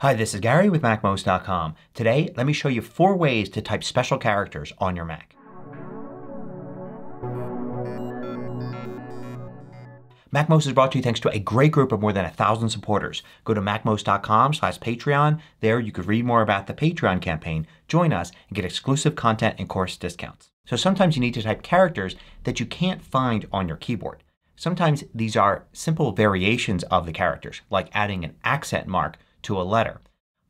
Hi, this is Gary with MacMost.com. Today, let me show you four ways to type special characters on your Mac. MacMost is brought to you thanks to a great group of more than a thousand supporters. Go to MacMost.com slash Patreon. There you can read more about the Patreon campaign, join us, and get exclusive content and course discounts. So sometimes you need to type characters that you can't find on your keyboard. Sometimes these are simple variations of the characters, like adding an accent mark to a letter.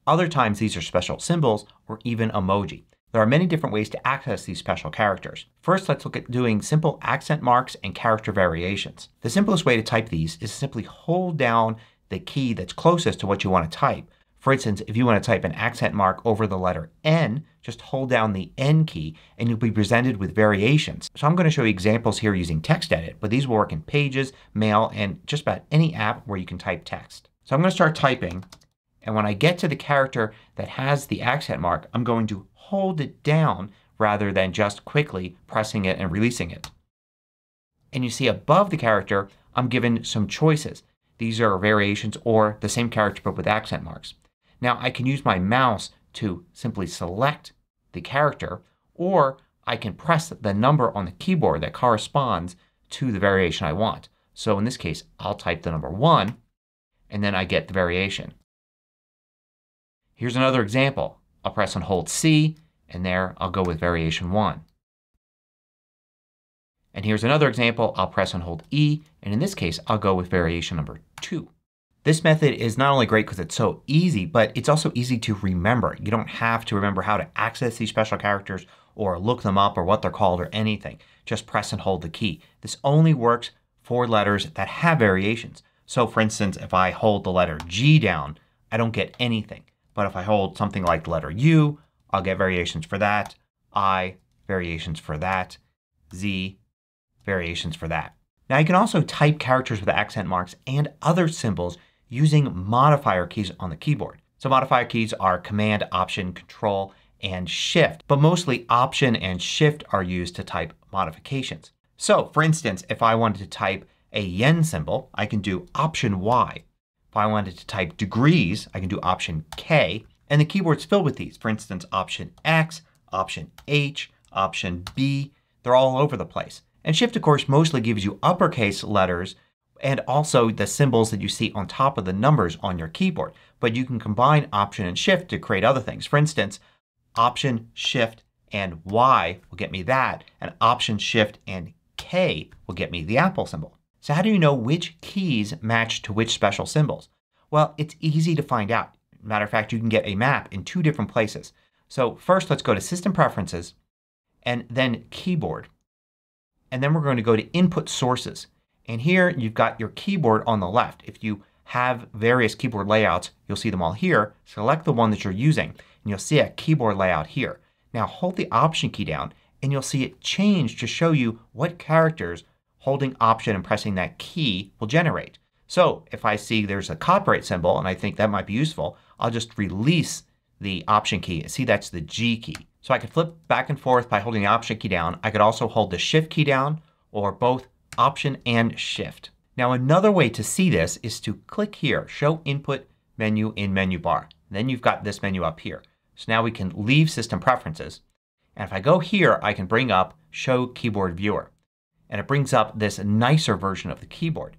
Other times these are special symbols or even emoji. There are many different ways to access these special characters. First let's look at doing simple accent marks and character variations. The simplest way to type these is simply hold down the key that's closest to what you want to type. For instance, if you want to type an accent mark over the letter N, just hold down the N key and you'll be presented with variations. So I'm going to show you examples here using TextEdit, but these will work in Pages, Mail, and just about any app where you can type text. So I'm going to start typing and when I get to the character that has the accent mark I'm going to hold it down rather than just quickly pressing it and releasing it. And you see above the character I'm given some choices. These are variations or the same character but with accent marks. Now I can use my mouse to simply select the character or I can press the number on the keyboard that corresponds to the variation I want. So in this case I'll type the number 1 and then I get the variation. Here's another example. I'll press and hold C and there I'll go with variation 1. And here's another example. I'll press and hold E and in this case I'll go with variation number 2. This method is not only great because it's so easy but it's also easy to remember. You don't have to remember how to access these special characters or look them up or what they're called or anything. Just press and hold the key. This only works for letters that have variations. So for instance if I hold the letter G down I don't get anything. But if I hold something like the letter U, I'll get variations for that. I, variations for that. Z, variations for that. Now you can also type characters with accent marks and other symbols using modifier keys on the keyboard. So modifier keys are Command, Option, Control, and Shift. But mostly Option and Shift are used to type modifications. So for instance if I wanted to type a yen symbol I can do Option Y. If I wanted to type degrees I can do Option K and the keyboard's filled with these. For instance Option X, Option H, Option B. They're all over the place. And Shift of course mostly gives you uppercase letters and also the symbols that you see on top of the numbers on your keyboard. But you can combine Option and Shift to create other things. For instance Option, Shift, and Y will get me that and Option, Shift, and K will get me the Apple symbol. So how do you know which keys match to which special symbols? Well, it's easy to find out. Matter of fact, you can get a map in two different places. So first let's go to System Preferences and then Keyboard. And then we're going to go to Input Sources. And here you've got your keyboard on the left. If you have various keyboard layouts, you'll see them all here. Select the one that you're using and you'll see a keyboard layout here. Now hold the Option key down and you'll see it change to show you what characters holding Option and pressing that key will generate. So if I see there's a copyright symbol and I think that might be useful I'll just release the Option key. And see that's the G key. So I can flip back and forth by holding the Option key down. I could also hold the Shift key down or both Option and Shift. Now another way to see this is to click here. Show Input Menu in Menu Bar. Then you've got this menu up here. So now we can leave System Preferences. And if I go here I can bring up Show Keyboard Viewer and it brings up this nicer version of the keyboard.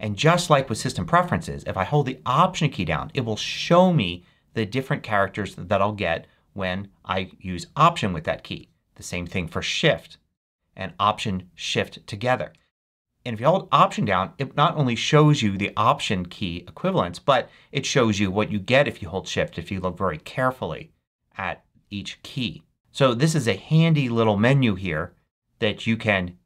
And just like with System Preferences, if I hold the Option key down it will show me the different characters that I'll get when I use Option with that key. The same thing for Shift and Option Shift together. And if you hold Option down it not only shows you the Option key equivalents but it shows you what you get if you hold Shift if you look very carefully at each key. So this is a handy little menu here that you can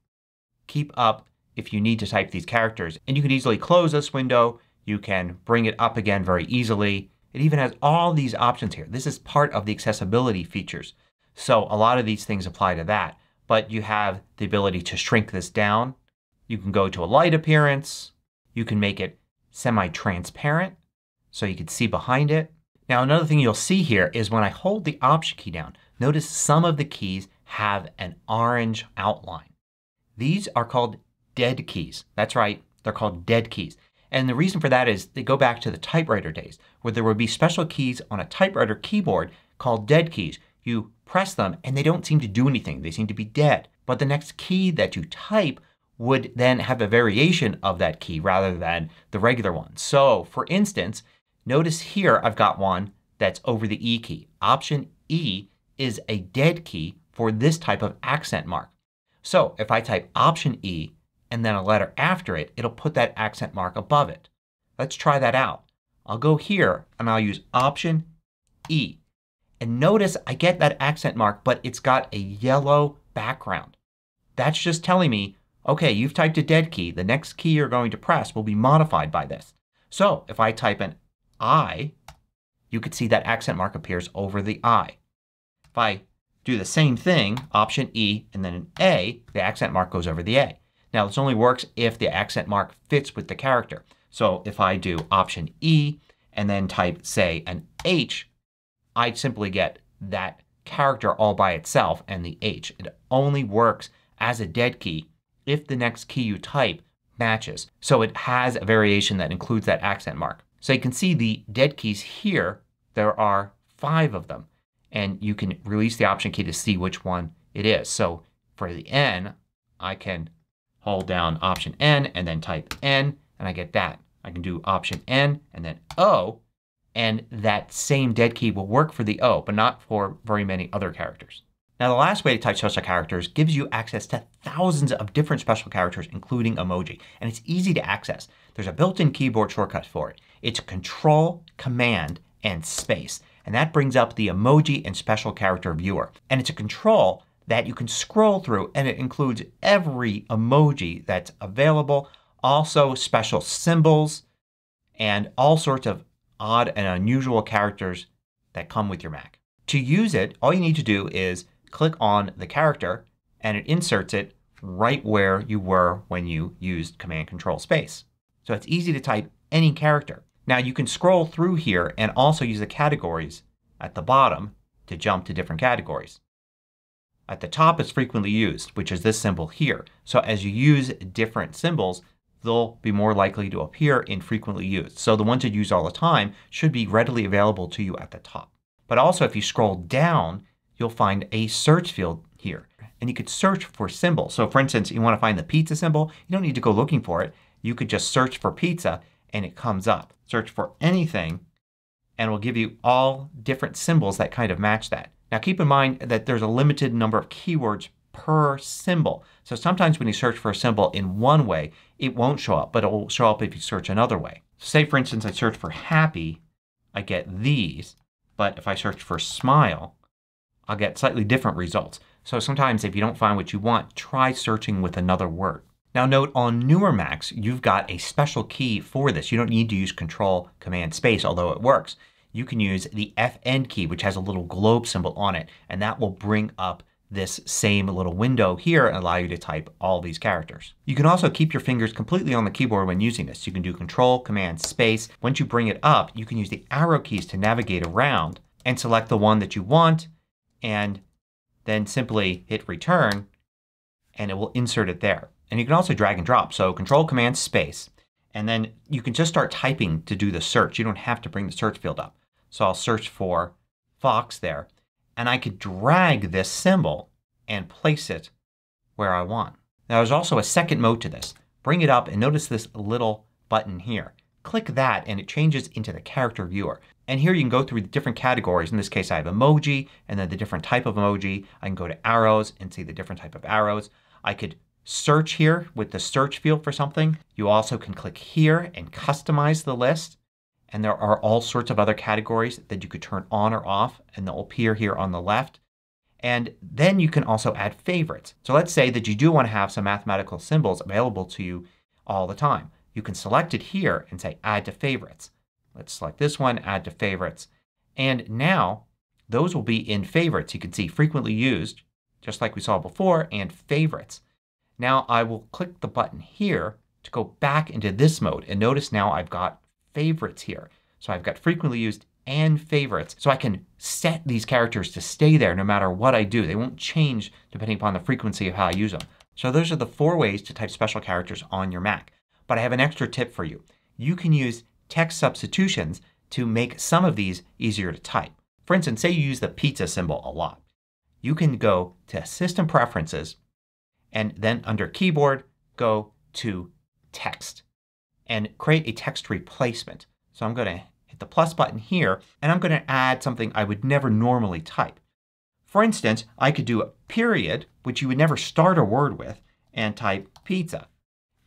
keep up if you need to type these characters. And you can easily close this window. You can bring it up again very easily. It even has all these options here. This is part of the accessibility features. So a lot of these things apply to that. But you have the ability to shrink this down. You can go to a light appearance. You can make it semi-transparent so you can see behind it. Now another thing you'll see here is when I hold the Option key down notice some of the keys have an orange outline. These are called dead keys. That's right. They're called dead keys. And the reason for that is they go back to the typewriter days where there would be special keys on a typewriter keyboard called dead keys. You press them and they don't seem to do anything. They seem to be dead. But the next key that you type would then have a variation of that key rather than the regular one. So for instance, notice here I've got one that's over the E key. Option E is a dead key for this type of accent mark. So if I type Option E and then a letter after it, it'll put that accent mark above it. Let's try that out. I'll go here and I'll use Option E. And notice I get that accent mark but it's got a yellow background. That's just telling me, okay, you've typed a dead key. The next key you're going to press will be modified by this. So if I type an I, you can see that accent mark appears over the I. If I do the same thing, Option E and then an A, the accent mark goes over the A. Now this only works if the accent mark fits with the character. So if I do Option E and then type say an H, I simply get that character all by itself and the H. It only works as a dead key if the next key you type matches. So it has a variation that includes that accent mark. So you can see the dead keys here. There are five of them. And you can release the Option key to see which one it is. So for the N, I can hold down Option N and then type N and I get that. I can do Option N and then O and that same dead key will work for the O but not for very many other characters. Now the last way to type special characters gives you access to thousands of different special characters including emoji. And it's easy to access. There's a built-in keyboard shortcut for it. It's Control, Command, and Space. And that brings up the emoji and special character viewer. And it's a control that you can scroll through and it includes every emoji that's available. Also special symbols and all sorts of odd and unusual characters that come with your Mac. To use it, all you need to do is click on the character and it inserts it right where you were when you used Command Control Space. So it's easy to type any character. Now you can scroll through here and also use the categories at the bottom to jump to different categories. At the top is frequently used which is this symbol here. So as you use different symbols they'll be more likely to appear in frequently used. So the ones you use all the time should be readily available to you at the top. But also if you scroll down you'll find a search field here. And you could search for symbols. So for instance you want to find the pizza symbol. You don't need to go looking for it. You could just search for pizza and it comes up. Search for anything and it will give you all different symbols that kind of match that. Now keep in mind that there's a limited number of keywords per symbol. So sometimes when you search for a symbol in one way it won't show up but it will show up if you search another way. Say for instance I search for happy I get these but if I search for smile I'll get slightly different results. So sometimes if you don't find what you want try searching with another word. Now note on newer Macs you've got a special key for this. You don't need to use Control Command Space although it works. You can use the FN key which has a little globe symbol on it and that will bring up this same little window here and allow you to type all these characters. You can also keep your fingers completely on the keyboard when using this. You can do Control, Command, Space. Once you bring it up you can use the arrow keys to navigate around and select the one that you want and then simply hit return and it will insert it there. And you can also drag and drop. So Control Command Space and then you can just start typing to do the search. You don't have to bring the search field up. So I'll search for Fox there and I could drag this symbol and place it where I want. Now there's also a second mode to this. Bring it up and notice this little button here. Click that and it changes into the character viewer. And here you can go through the different categories. In this case I have emoji and then the different type of emoji. I can go to arrows and see the different type of arrows. I could search here with the search field for something. You also can click here and customize the list. And there are all sorts of other categories that you could turn on or off and they'll appear here on the left. And then you can also add favorites. So let's say that you do want to have some mathematical symbols available to you all the time. You can select it here and say add to favorites. Let's select this one, add to favorites. And now those will be in favorites. You can see frequently used just like we saw before and favorites. Now I will click the button here to go back into this mode and notice now I've got favorites here. So I've got frequently used and favorites. So I can set these characters to stay there no matter what I do. They won't change depending upon the frequency of how I use them. So those are the four ways to type special characters on your Mac. But I have an extra tip for you. you can use text substitutions to make some of these easier to type. For instance, say you use the pizza symbol a lot. You can go to System Preferences and then under Keyboard go to Text and create a text replacement. So I'm going to hit the plus button here and I'm going to add something I would never normally type. For instance, I could do a period, which you would never start a word with, and type pizza.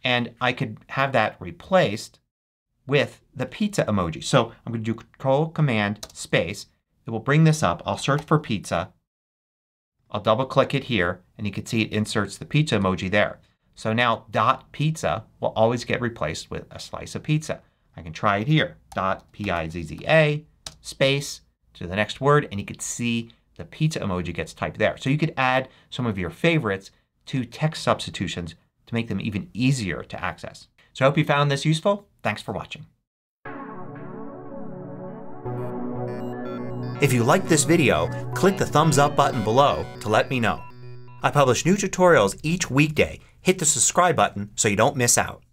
And I could have that replaced with the pizza emoji. So I'm going to do Control Command Space. It will bring this up. I'll search for pizza. I'll double click it here and you can see it inserts the pizza emoji there. So now dot pizza will always get replaced with a slice of pizza. I can try it here. Dot P-I-Z-Z-A space to the next word and you can see the pizza emoji gets typed there. So you could add some of your favorites to text substitutions to make them even easier to access. So I hope you found this useful. Thanks for watching. If you liked this video, click the thumbs up button below to let me know. I publish new tutorials each weekday. Hit the subscribe button so you don't miss out.